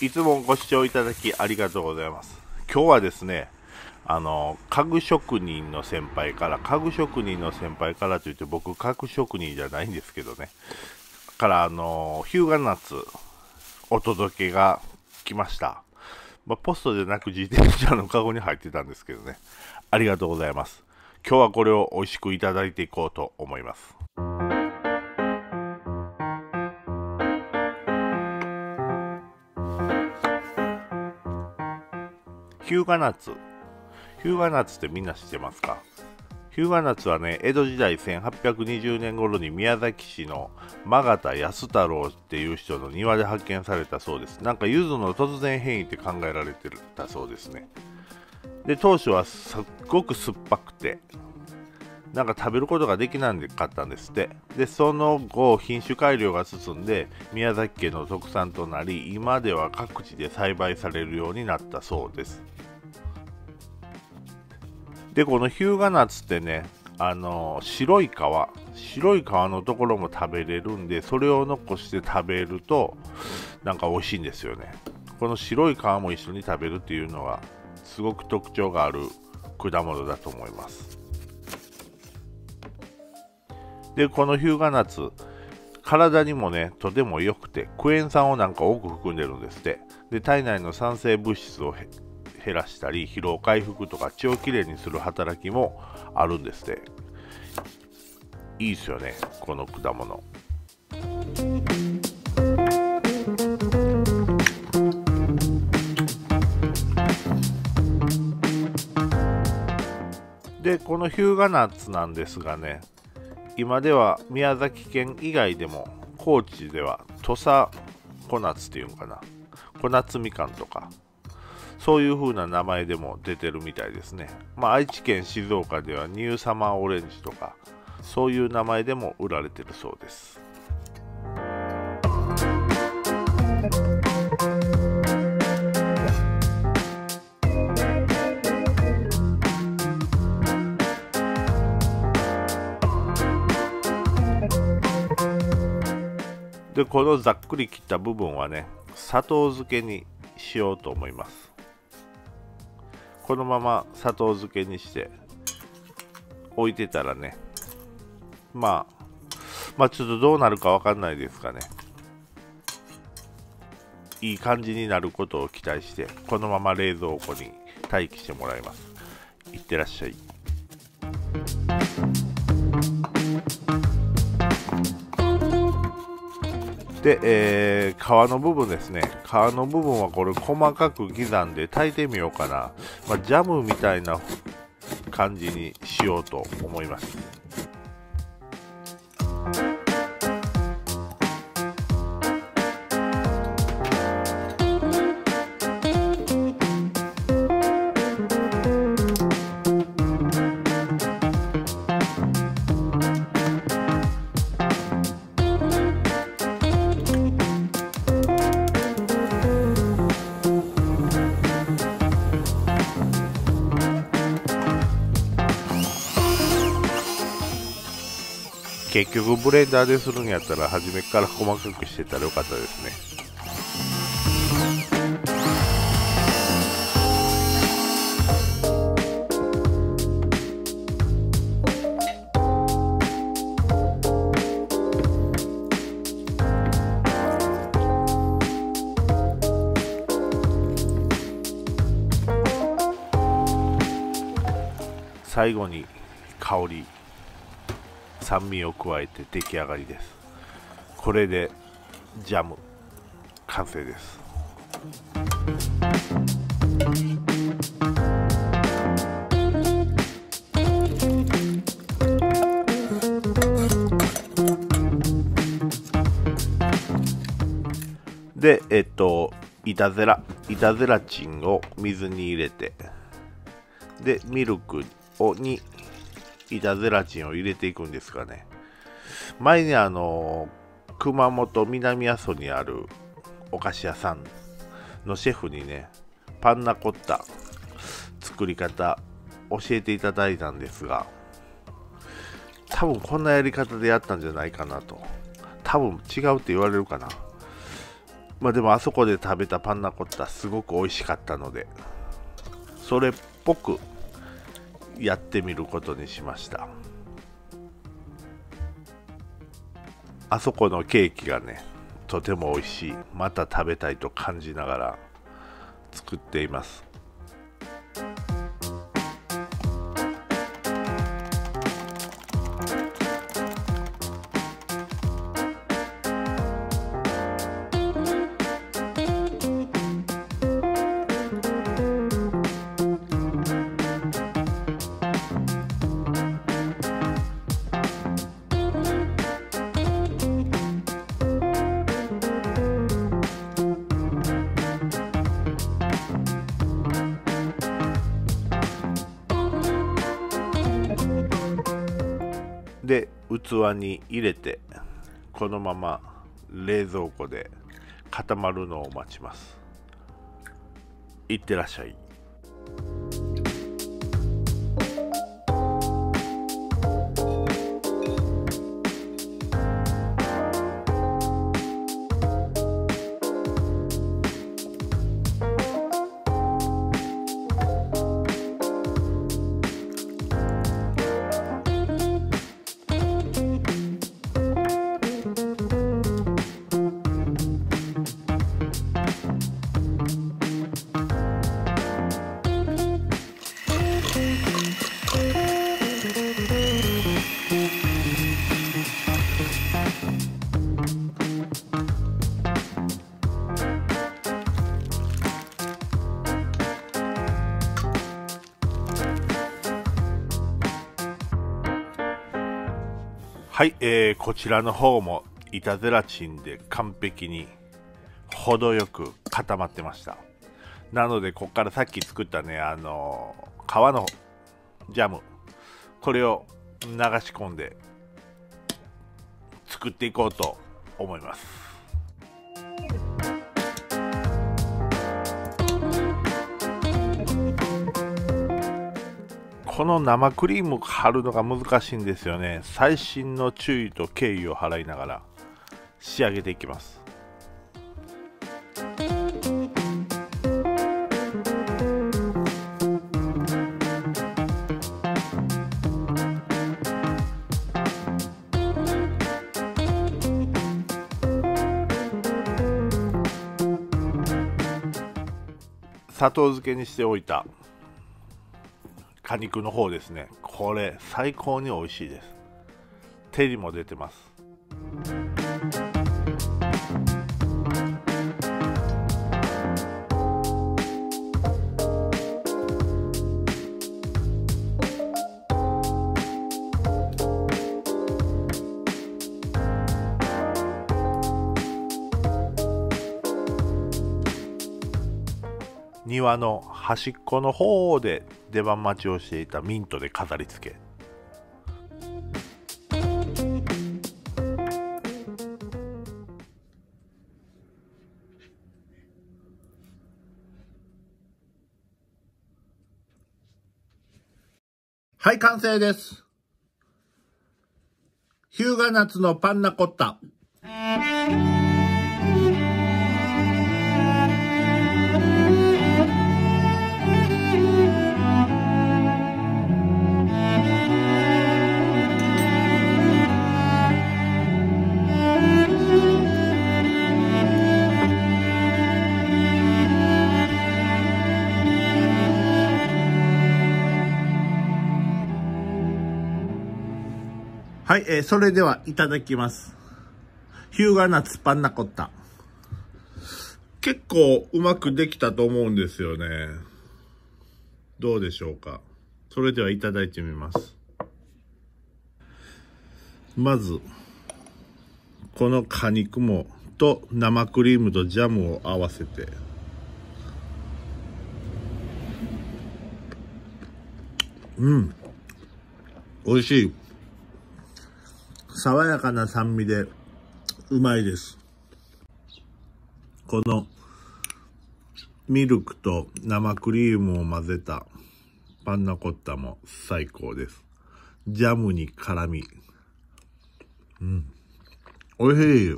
いつもご視聴いただきありがとうございます。今日はですね、あの、家具職人の先輩から、家具職人の先輩からといって僕、家具職人じゃないんですけどね、から、あの、日向夏、お届けが来ました。まあ、ポストでなく自転車のカゴに入ってたんですけどね、ありがとうございます。今日はこれを美味しくいただいていこうと思います。日向夏。日向夏ってみんな知ってますか日向夏はね、江戸時代1820年頃に宮崎市の真形安太郎っていう人の庭で発見されたそうです。なんか柚子の突然変異って考えられてたそうですね。で、当初はすっごく酸っぱくて、なんか食べることができなかったんですって。で、その後、品種改良が進んで、宮崎県の特産となり、今では各地で栽培されるようになったそうです。で、この日向夏ってね、あの白い皮、白い皮のところも食べれるんで、それを残して食べると、なんか美味しいんですよね。この白い皮も一緒に食べるっていうのは、すごく特徴がある果物だと思います。で、この日向夏、体にもね、とても良くて、クエン酸をなんか多く含んでるんですって。で、体内の酸性物質を減らしたり疲労回復とか血をきれいにする働きもあるんですねいいですよねこの果物。でこのヒューガナッツなんですがね今では宮崎県以外でも高知では土佐小夏っていうのかな。小夏みかんとか。そういう風な名前でも出てるみたいですね。まあ、愛知県静岡ではニューサマーオレンジとか、そういう名前でも売られてるそうです。でこのざっくり切った部分はね砂糖漬けにしようと思いますこのまま砂糖漬けにして置いてたらね。まあまあちょっとどうなるかわかんないですかね。いい感じになることを期待してこのまま冷蔵庫に待機してもらいます。いってらっしゃい。で、えー、皮の部分ですね。皮の部分はこれ細かく刻んで炊いてみようかな。まあ、ジャムみたいな感じにしようと思います。結局ブレンダーでするんやったら初めから細かくしてたらよかったですね。最後に香り。酸味を加えて出来上がりです。これでジャム。完成です。でえっと板ゼラ。板ゼラチンを水に入れて。でミルクをに板ゼラチンを入れていくんですがね。前にあの熊本南阿蘇にあるお菓子屋さんのシェフにねパンナコッタ作り方教えていただいたんですが多分こんなやり方でやったんじゃないかなと。多分違うって言われるかな。まあでもあそこで食べたパンナコッタすごく美味しかったのでそれっぽくやってみることにしました。あそこのケーキがねとても美味しい。また食べたいと感じながら作っています。で器に入れてこのまま冷蔵庫で固まるのを待ちます。いってらっしゃい。はい、えー、こちらの方も板ゼラチンで完璧に程よく固まってました。なのでここからさっき作ったねあのー、皮のジャム。これを流し込んで作っていこうと思います。この生クリーム貼るのが難しいんですよね。細心の注意と敬意を払いながら仕上げていきます。砂糖漬けにしておいた。果肉の方ですね。これ最高に美味しいです。照りも出てます。庭の端っこの方で出番待ちをしていたミントで飾り付け。はい完成です。日向夏のパンナコッタ。い、えー、それではいただきます。ヒューガナッツパンナコッタ。結構うまくできたと思うんですよね。どうでしょうか。それではいただいてみます。まず、この果肉も、と生クリームとジャムを合わせて、うん。美味しい。爽やかな酸味でうまいです。このミルクと生クリームを混ぜたパンナコッタも最高です。ジャムに辛み。うん。おいしい。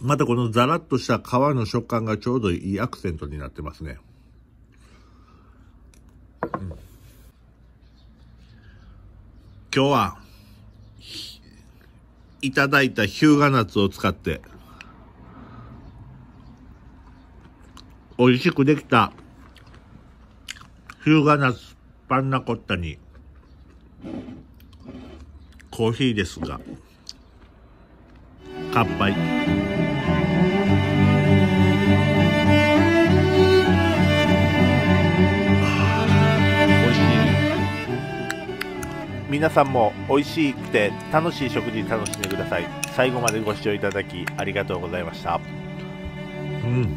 またこのザラッとした皮の食感がちょうどいいアクセントになってますね。うん、今日は、いただいたヒューガナッツを使って、美味しくできたヒューガナッツパンナコッタに、コーヒーですが、乾杯。皆さんも美味しくて楽しい食事楽しんでください。最後までご視聴いただきありがとうございました。うん。